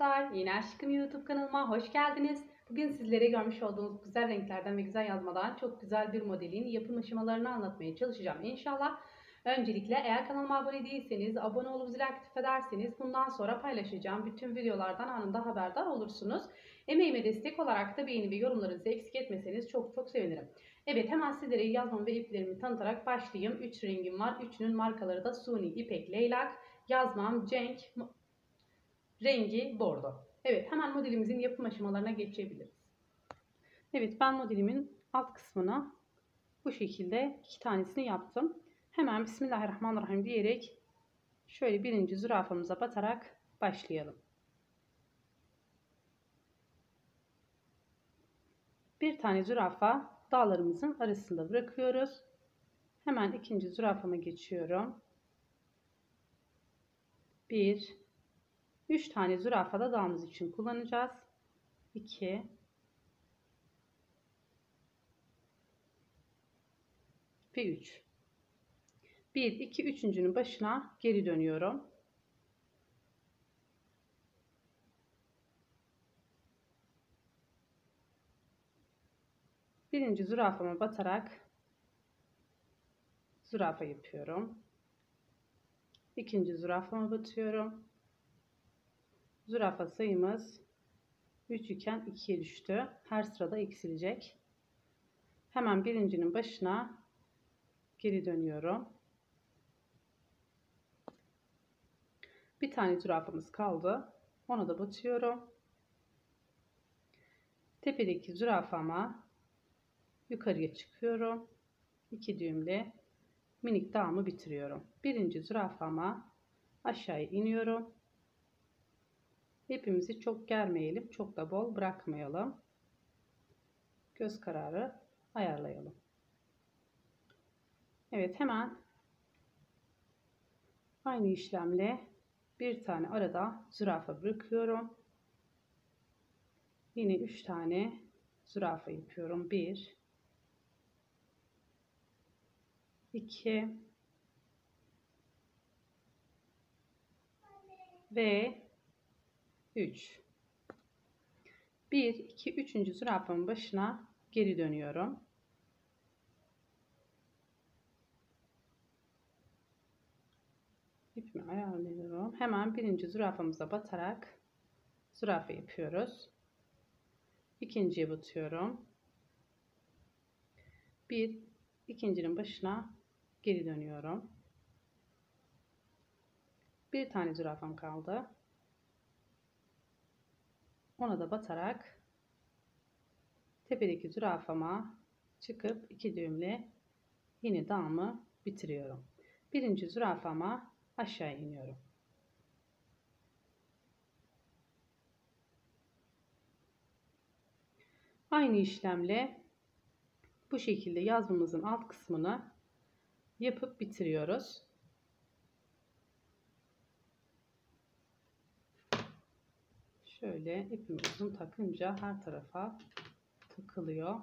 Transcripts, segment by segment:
arkadaşlar. Yine Aşkım YouTube kanalıma hoş geldiniz. Bugün sizlere görmüş olduğunuz güzel renklerden ve güzel yazmadan çok güzel bir modelin yapım aşamalarını anlatmaya çalışacağım inşallah. Öncelikle eğer kanalıma abone değilseniz abone olup zil aktif ederseniz bundan sonra paylaşacağım bütün videolardan anında haberdar olursunuz. Emeğime destek olarak da beğeni ve yorumlarınızı eksik etmeseniz çok çok sevinirim. Evet hemen sizlere yazmam ve iplerimi tanıtarak başlayayım. 3 rengim var. Üçünün markaları da Suni, İpek, Leylak, yazmam, Cenk, rengi bordo. Evet hemen modelimizin yapım aşamalarına geçebiliriz. Evet ben modelimin alt kısmına bu şekilde iki tanesini yaptım. Hemen Bismillahirrahmanirrahim diyerek şöyle birinci zürafamıza batarak başlayalım. Bir tane zürafa dağlarımızın arasında bırakıyoruz. Hemen ikinci zürafama geçiyorum. Bir, üç tane zürafa da dağımız için kullanacağız. 2 ve 3. 1 2 üçüncünün başına geri dönüyorum. Birinci zürafama batarak zürafa yapıyorum. İkinci zürafama batıyorum. Zürafa sayımız 3 iken 2'ye düştü. Her sırada eksilecek. Hemen birincinin başına geri dönüyorum. Bir tane zürafamız kaldı. Ona da batıyorum. Tepedeki zürafama yukarıya çıkıyorum. İki düğümle minik dağımı bitiriyorum. Birinci zürafama aşağıya iniyorum. İpimizi çok germeyelim. Çok da bol bırakmayalım. Göz kararı ayarlayalım. Evet hemen aynı işlemle bir tane arada zürafa bırakıyorum. Yine üç tane zürafa yapıyorum. Bir, iki ve 3 1 2 3. zürafamın başına geri dönüyorum. İpimi ayarlıyorum. Hemen birinci zürafamıza batarak zürafa yapıyoruz. İkinciye batıyorum. Bir ikincinin başına geri dönüyorum. Bir tane zürafam kaldı. Ona da batarak tepedeki zürafama çıkıp iki düğümle yine dağımı bitiriyorum. Birinci zürafama aşağı iniyorum. Aynı işlemle bu şekilde yazmamızın alt kısmını yapıp bitiriyoruz. Şöyle ipimi uzun takınca her tarafa takılıyor.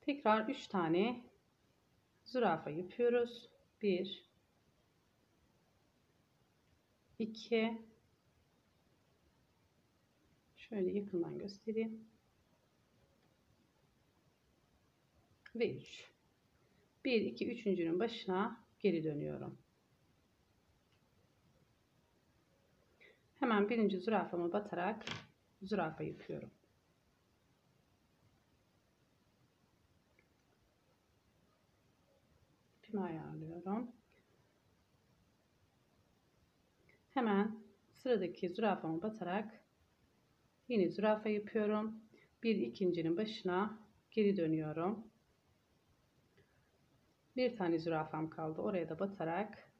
Tekrar 3 tane zürafa yapıyoruz. 1 2 Şöyle yakından göstereyim. Ve 3. 1 2 üçüncünün başına geri dönüyorum. Hemen birinci zürafamı batarak zürafa yapıyorum. İpimi ayarlıyorum. Hemen sıradaki zürafamı batarak yine zürafa yapıyorum. Bir ikincinin başına geri dönüyorum. Bir tane zürafam kaldı. Oraya da batarak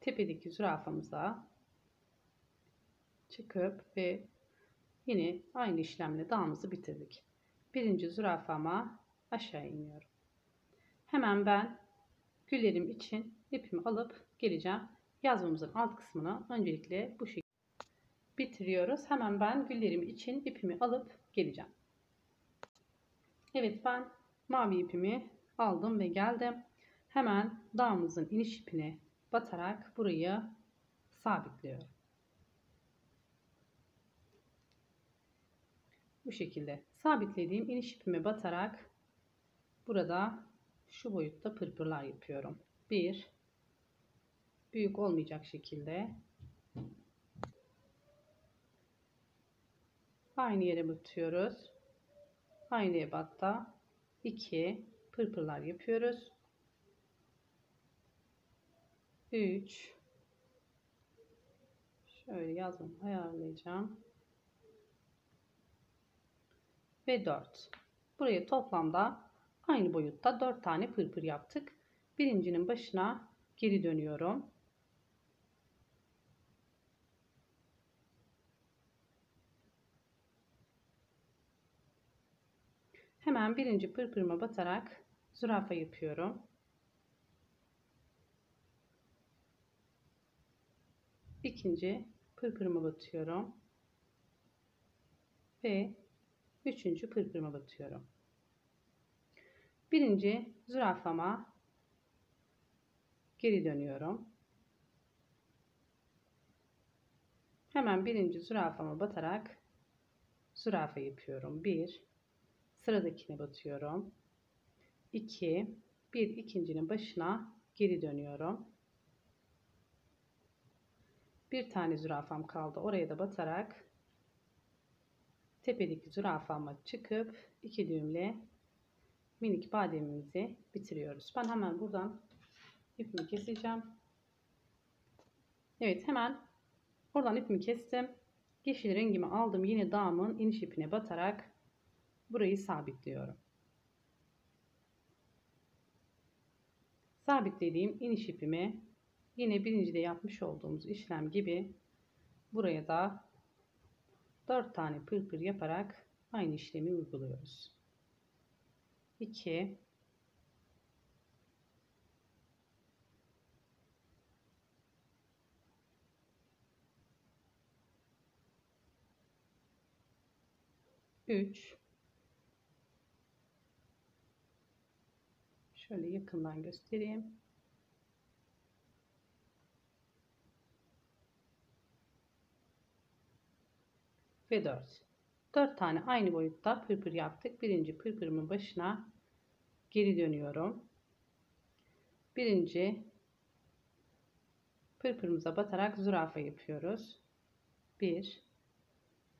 tepedeki zürafamıza çıkıp ve yine aynı işlemle dağımızı bitirdik. Birinci zürafama aşağı iniyorum. Hemen ben güllerim için ipimi alıp geleceğim. Yazmamızın alt kısmını öncelikle bu şekilde bitiriyoruz. Hemen ben güllerim için ipimi alıp geleceğim. Evet ben mavi ipimi aldım ve geldim. Hemen dağımızın iniş ipine batarak burayı sabitliyorum. Bu şekilde sabitlediğim iniş ipime batarak burada şu boyutta pırpırlar yapıyorum. Bir büyük olmayacak şekilde aynı yere batıyoruz. Aynı ebatta 2 pırpırlar yapıyoruz. 3 şöyle yazmamı ayarlayacağım. Ve 4. Buraya toplamda aynı boyutta 4 tane pırpır yaptık. Birincinin başına geri dönüyorum. Hemen birinci pırpırıma batarak zürafa yapıyorum. İkinci pırpırıma batıyorum. Ve üçüncü pırpırıma batıyorum. Birinci zürafama geri dönüyorum. Hemen birinci zürafama batarak zürafa yapıyorum. Bir, sıradakine batıyorum. 2 bir ikincinin başına geri dönüyorum. Bir tane zürafam kaldı. Oraya da batarak tepedeki zürafama çıkıp iki düğümle minik bademimizi bitiriyoruz. Ben hemen buradan ipimi keseceğim. Evet hemen buradan ipimi kestim. Yeşil rengimi aldım. Yine dağımın iniş ipine batarak burayı sabitliyorum. Sabitlediğim iniş ipimi yine birincide yapmış olduğumuz işlem gibi buraya da 4 tane pırpır yaparak aynı işlemi uyguluyoruz. 2 3 Şöyle yakından göstereyim. Ve 4. 4 tane aynı boyutta pırpır yaptık. Birinci pırpırımın başına geri dönüyorum. Birinci pırpırımıza batarak zürafa yapıyoruz. 1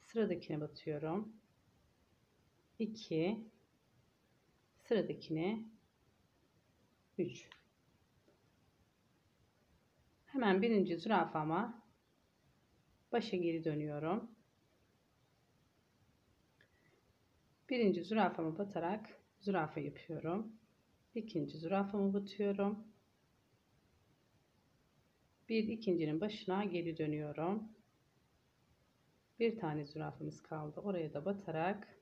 sıradakine batıyorum. 2 sıradakine 3 hemen birinci zürafama başa geri dönüyorum birinci zürafama batarak zürafa yapıyorum. İkinci zürafamı batıyorum. Bir ikincinin başına geri dönüyorum. Bir tane zürafamız kaldı. Oraya da batarak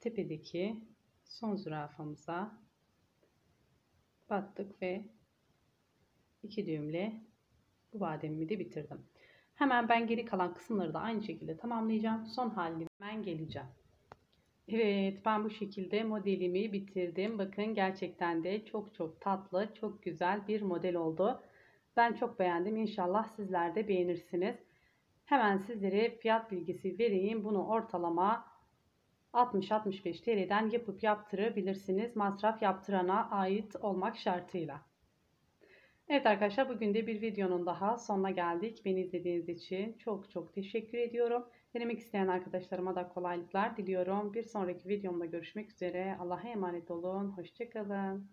tepedeki son zürafamıza battık ve iki düğümle bu bademimi de bitirdim. Hemen ben geri kalan kısımları da aynı şekilde tamamlayacağım. Son haline ben geleceğim. Evet ben bu şekilde modelimi bitirdim. Bakın gerçekten de çok çok tatlı, çok güzel bir model oldu. Ben çok beğendim. İnşallah sizler de beğenirsiniz. Hemen sizlere fiyat bilgisi vereyim. Bunu ortalama 60-65 TL'den yapıp yaptırabilirsiniz. Masraf yaptırana ait olmak şartıyla. Evet arkadaşlar bugün de bir videonun daha sonuna geldik. Beni izlediğiniz için çok çok teşekkür ediyorum. Denemek isteyen arkadaşlarıma da kolaylıklar diliyorum. Bir sonraki videomda görüşmek üzere. Allah'a emanet olun. Hoşçakalın.